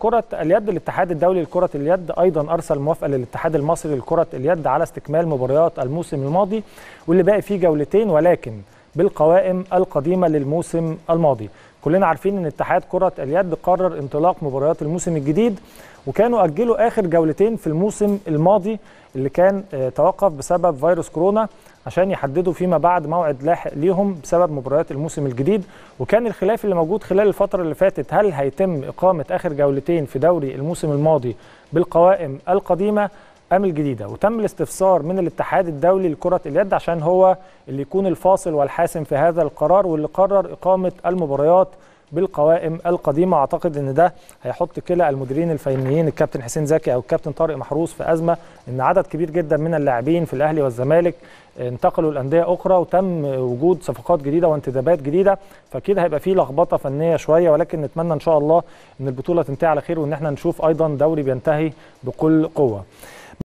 كرة اليد الاتحاد الدولي لكرة اليد أيضا أرسل موافقة للاتحاد المصري لكرة اليد على استكمال مباريات الموسم الماضي واللي باقي فيه جولتين ولكن بالقوائم القديمة للموسم الماضي. كلنا عارفين إن اتحاد كرة اليد قرر انطلاق مباريات الموسم الجديد وكانوا أجلوا آخر جولتين في الموسم الماضي اللي كان توقف بسبب فيروس كورونا عشان يحددوا فيما بعد موعد لاحق ليهم بسبب مباريات الموسم الجديد. وكان الخلاف اللي موجود خلال الفترة اللي فاتت هل هيتم إقامة آخر جولتين في دوري الموسم الماضي بالقوائم القديمة ام الجديدة وتم الاستفسار من الاتحاد الدولي لكرة اليد عشان هو اللي يكون الفاصل والحاسم في هذا القرار واللي قرر إقامة المباريات بالقوائم القديمة. أعتقد إن ده هيحط كلا المديرين الفنيين الكابتن حسين زكي أو الكابتن طارق محروس في أزمة إن عدد كبير جدا من اللاعبين في الأهلي والزمالك انتقلوا لأندية أخرى وتم وجود صفقات جديدة وانتدابات جديدة فأكيد هيبقى فيه لخبطة فنية شوية ولكن نتمنى إن شاء الله إن البطولة تنتهي على خير وإن إحنا نشوف أيضا دوري بينتهي بكل قوة.